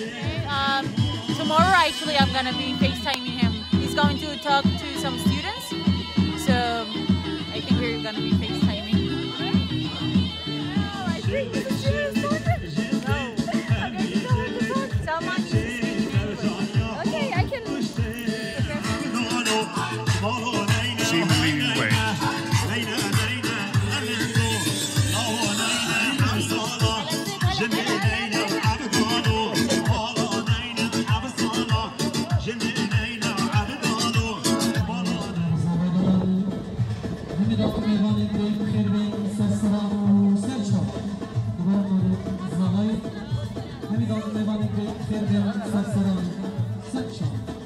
Um, tomorrow, actually, I'm gonna be FaceTiming him. He's going to talk to some students, so I think we're gonna be FaceTiming. Oh, Sarsalam Selchuk. Gubernur Zalay. Hamidov Mehmoni Xerbek Sarsalam Selchuk. Things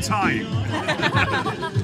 time.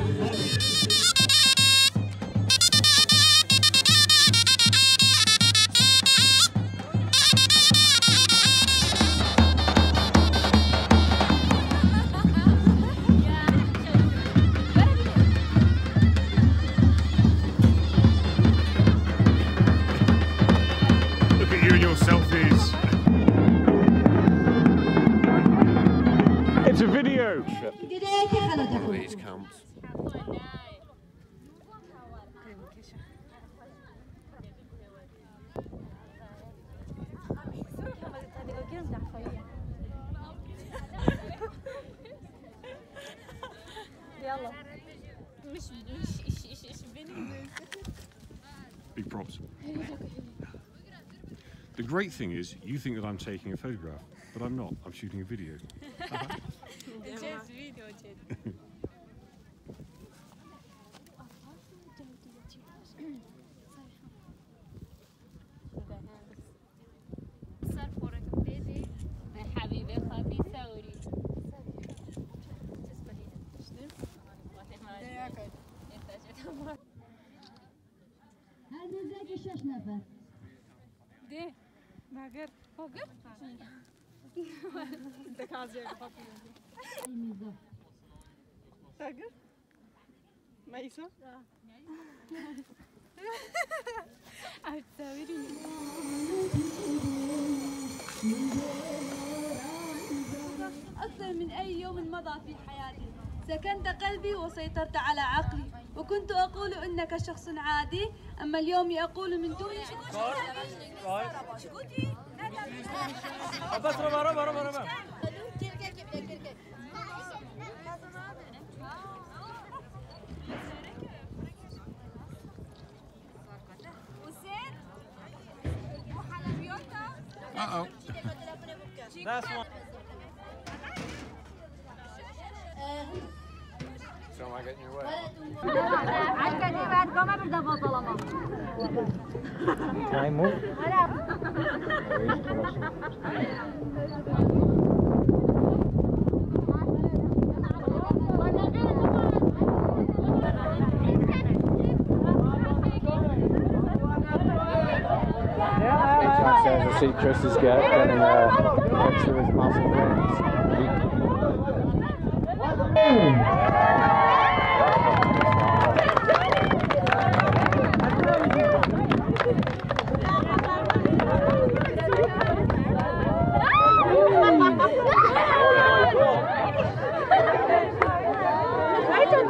Big props. the great thing is, you think that I'm taking a photograph, but I'm not. I'm shooting a video. نفر Sagar? Maisa? أكثر من أي يوم مضى في حياتي سكنت قلبي وسيطرت على عقلي وكنت أقول إنك شخص عادي أما اليوم أقول من دون. That's one. Can I move? Jack says I see Chris is get, getting a picture with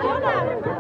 Bolsonaro.